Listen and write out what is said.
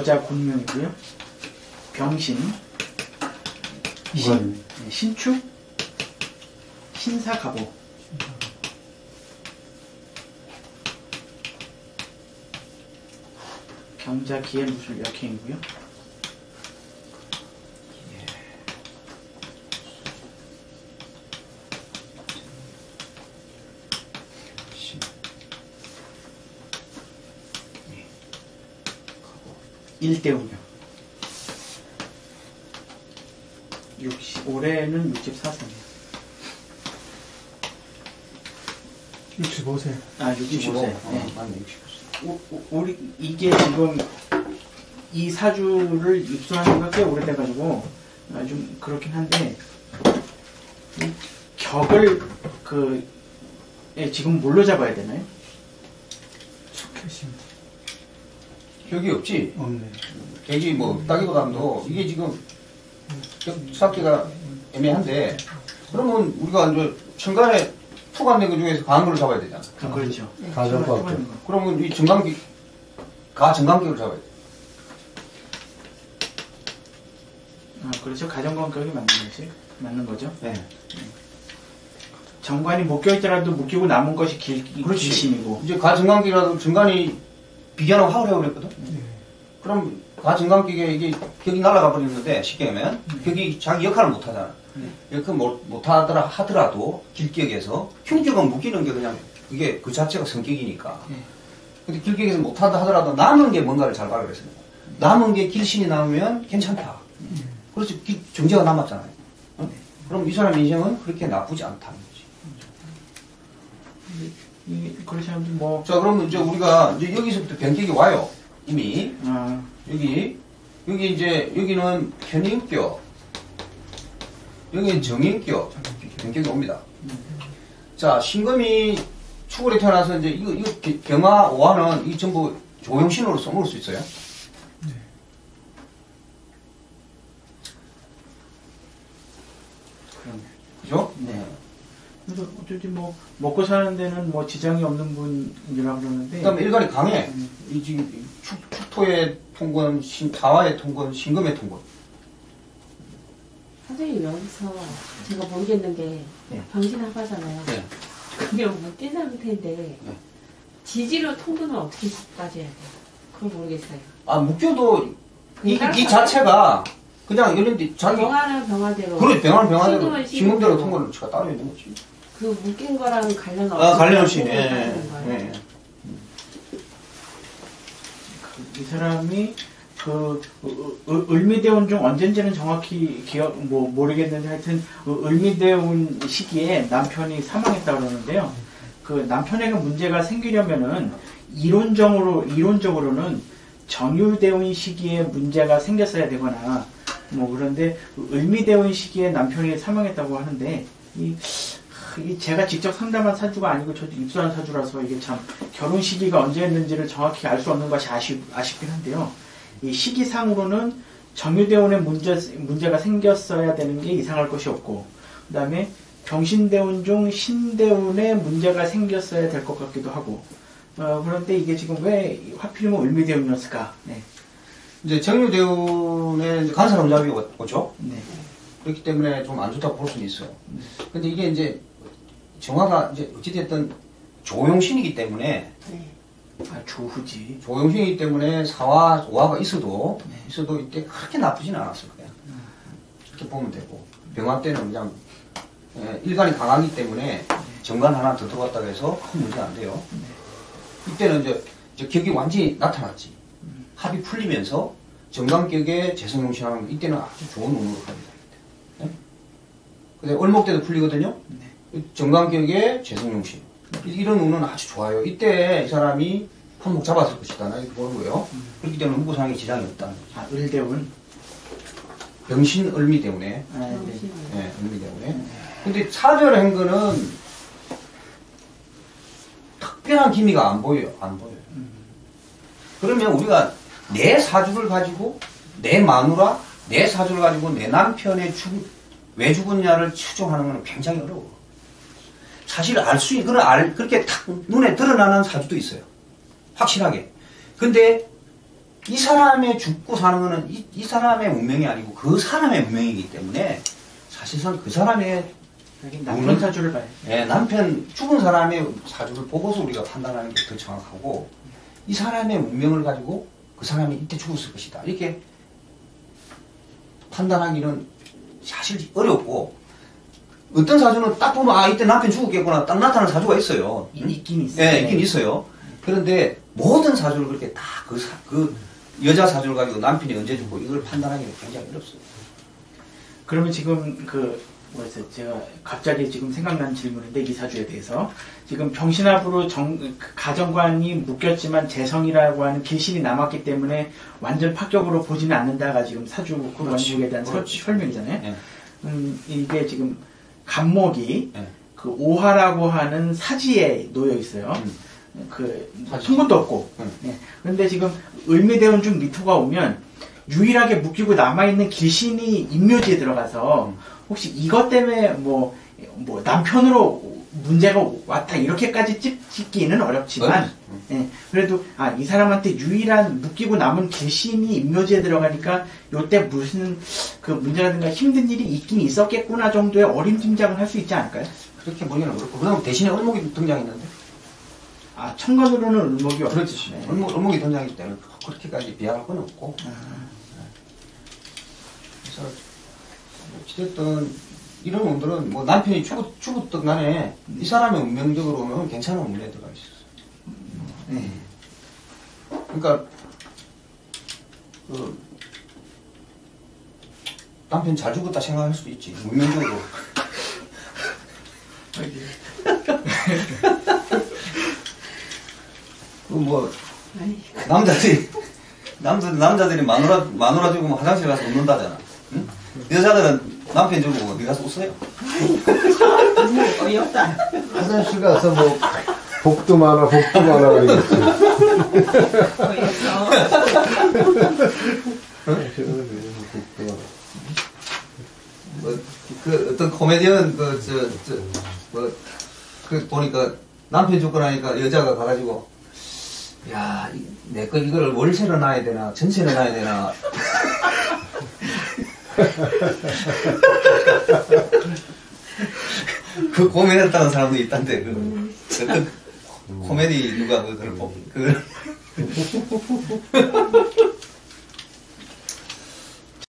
여자 군명이고요. 병신, 신, 네, 신축, 신사갑오. 경자 기해 무술 역행이고요. 일대운요 60, 올해는 64세네요. 65세. 아, 65세. 네. 어, 맞네, 65세. 우- 우- 우리 이게 지금 이 사주를 입수하는 게 오래돼가지고 아, 좀 그렇긴 한데 이 격을 그 예, 지금 뭘로 잡아야 되나요? 축해심. 격이 없지? 없네. 격이 뭐, 따기보다도 이게 지금 쌓기가 애매한데, 그러면 우리가 이제 중간에 투관된 것 중에서 걸로 잡아야 되잖아. 아, 그렇죠. 가정법. 통하는 거. 그러면 이 정강기, 가 정강격을 잡아야 돼. 아, 그렇죠. 가정관격이 맞는 거지. 맞는 거죠. 네. 정관이 못 껴있더라도 못 끼고 남은 것이 길, 그렇지. 길신이고. 이제 가 정강기라도 정관이 비견하고 화를 해고 그랬거든? 네. 그럼 가 정강기에 이게 격이 날아가 버리는데, 쉽게 하면, 격이 자기 역할을 못 하잖아. 네. 역할 못, 못 하더라, 하더라도, 길격에서, 흉격은 묶이는 게 그냥, 그게 그 자체가 성격이니까. 네. 근데 길격에서 못 한다 하더라도 남은 게 뭔가를 잘 그랬습니다. 남은 게 길신이 남으면 괜찮다. 그렇지, 길- 정제가 남았잖아요. 어? 그럼 이 사람 인생은 그렇게 나쁘지 않다는 거지. 이, 그렇지 않으면 뭐, 자, 그러면 이제 우리가 이제 여기서부터 변격이 와요. 이미. 아, 여기, 여기 이제, 여기는 편인격. 여기는 정인격. 변격이 옵니다. 자, 신금이 축으로 태어나서 이제 이거, 이거 경화, 오화는 이 전부 조용신으로 써먹을 수 있어요. 그러네. 그죠? 네. 그래서 어쩌지 뭐, 먹고 사는 데는 뭐 지장이 없는 분이라고 그러는데. 그 다음에 일간이 강해. 음. 이 지금 축토의 통건, 신, 다화의 통건, 신금의 통건. 선생님 여기서 제가 모르겠는 게 네. 병신학과잖아요. 네. 그게 못된 상태인데 네. 지지로 통근을 어떻게 빠져야 돼요? 그걸 모르겠어요. 아, 묶여도 이, 이 자체가 그냥 이런 데 자기 병화는 병화대로 그래 병원 병원대로 신금은 신금대로. 통과를 치가 따로 있는 거지. 그 묶인 거랑 관련 없이 아 관련 없이 통근을 예. 거예요. 예. 그, 이 사람이 그 을- 을- 을미대 운 중 언젠지는 정확히 기억 뭐 모르겠는데 하여튼 그 을미대 운 시기에 남편이 사망했다 그러는데요. 그 남편에게 문제가 생기려면은 이론적으로 이론적으로는 정유대운 시기에 문제가 생겼어야 되거나 뭐 그런데 그 을미대운 시기에 남편이 사망했다고 하는데 이, 하, 이 제가 직접 상담한 사주가 아니고 저도 입수한 사주라서 이게 참 결혼 시기가 언제였는지를 정확히 알 수 없는 것이 아쉽, 아쉽긴 한데요. 이 시기상으로는 정유대운에 문제, 문제가 생겼어야 되는 게 이상할 것이 없고, 그 다음에 병신대운 중 신대운에 문제가 생겼어야 될 것 같기도 하고, 어, 그런데 이게 지금 왜 하필이면 을미대운이었을까? 네. 이제 정유대운에 이제 간사람 잡이 오죠. 네. 그렇기 때문에 좀 안 좋다고 볼 수는 있어요. 근데 이게 이제 정화가 이제 어찌됐든 조용신이기 때문에 네. 아, 조후지. 조용신이기 때문에 사화, 오화가 있어도 네. 있어도 이때 그렇게 나쁘진 않았을 거예요. 이렇게 보면 되고 병화 때는 그냥 예, 일간이 강하기 때문에 정관 하나 더 들어갔다고 해서 큰 문제 안 돼요. 이때는 이제, 이제 격이 완전히 나타났지. 합이 풀리면서 정관격에 재성용신하는 거 이때는 아주 좋은 운으로 갑니다. 네? 근데 월목 때도 풀리거든요. 정관격에 재성용신 이런 운은 아주 좋아요. 이때 이 사람이 한몫 잡았을 것이다. 나 이렇게 보는 거예요. 그렇기 때문에 후보상에 지장이 없다는 거죠. 아, 을대운. 병신 을미 때문에 아, 네. 예, 을미 때문에. 근데 차별한 거는 특별한 기미가 안 보여요. 안 보여요. 그러면 우리가 내 사주를 가지고 내 마누라, 내 사주를 가지고 내 남편의 죽, 왜 죽었냐를 추정하는 건 굉장히 어려워. 사실 알 수, 있, 그런 알, 그렇게 탁 눈에 드러나는 사주도 있어요. 확실하게. 근데 이 사람의 죽고 사는 거는 이, 이 사람의 운명이 아니고 그 사람의 운명이기 때문에 사실상 그 사람의 남편 사주를 봐요. 예, 남편 죽은 사람의 사주를 보고서 우리가 판단하는 게 더 정확하고 이 사람의 운명을 가지고 그 사람이 이때 죽었을 것이다 이렇게 판단하기는 사실 어렵고 어떤 사주는 딱 보면 아 이때 남편 죽었겠구나 딱 나타나는 사주가 있어요. 있긴 있어요. 예, 있긴 있어요. 그런데 모든 사주를 그렇게 다 그 그 여자 사주를 가지고 남편이 언제 죽고 이걸 판단하기는 굉장히 어렵습니다. 그러면 지금 그 뭐였어요? 제가 갑자기 지금 생각난 질문인데 이 사주에 대해서 지금 병신합으로 정, 그 가정관이 묶였지만 재성이라고 하는 길신이 남았기 때문에 완전 파격으로 보지는 않는다가 지금 사주 그. 원국에 대한 설- 그렇지. 설명이잖아요. 예. 음, 이게 지금 간목이 예. 그 오화라고 하는 사지에 놓여 있어요. 음. 그. 통분도 없고. 음. 예. 그런데 지금 을미대운 중 미토가 오면 유일하게 묶이고 남아있는 길신이 인묘지에 들어가서 음. 혹시 이것 때문에 뭐, 뭐 남편으로 문제가 왔다 이렇게까지 찝, 찝기는 어렵지만 음. 예, 그래도 아 이 사람한테 유일한 묶이고 남은 길신이 인묘지에 들어가니까 요때 무슨 그 문제라든가 힘든 일이 있긴 있었겠구나 정도의 어림 짐작은 할수 있지 않을까요? 그렇게 보기는 어렵고 그다음 대신에 을목이 등장했는데 아 천간으로는 을목이. 그렇지. 네. 을목, 을목이 등장했기 때문에 그렇게까지 비하할 건 없고. 아, 그래서, 어찌됐든, 이런 운들은 뭐 남편이 죽었, 죽었던 간에 이 사람의 운명적으로는 괜찮은 운에 들어가 있었어. 네. 그러니까, 그, 남편 잘 죽었다 생각할 수도 있지. 운명적으로. 그 뭐, 아니, 남자들이 남자 남자들이 마누라 마누라 주고 뭐 화장실 가서 웃는다잖아. 응? 여자들은 남편 주고 어디 가서 웃어요? 너무 어이없다. 화장실 가서 뭐 복도 많아 복도 많아 그러겠지. 어이없어. 복도 많아. 뭐 그 어떤 코미디언 그저저뭐 그 보니까 남편 죽고 나니까 여자가 가가지고 야 내 거 이거를 월세로 놔야 되나 전세로 놔야 되나. 그 고민했다는 사람도 있던데 그 코미디 누가 그걸 보 그걸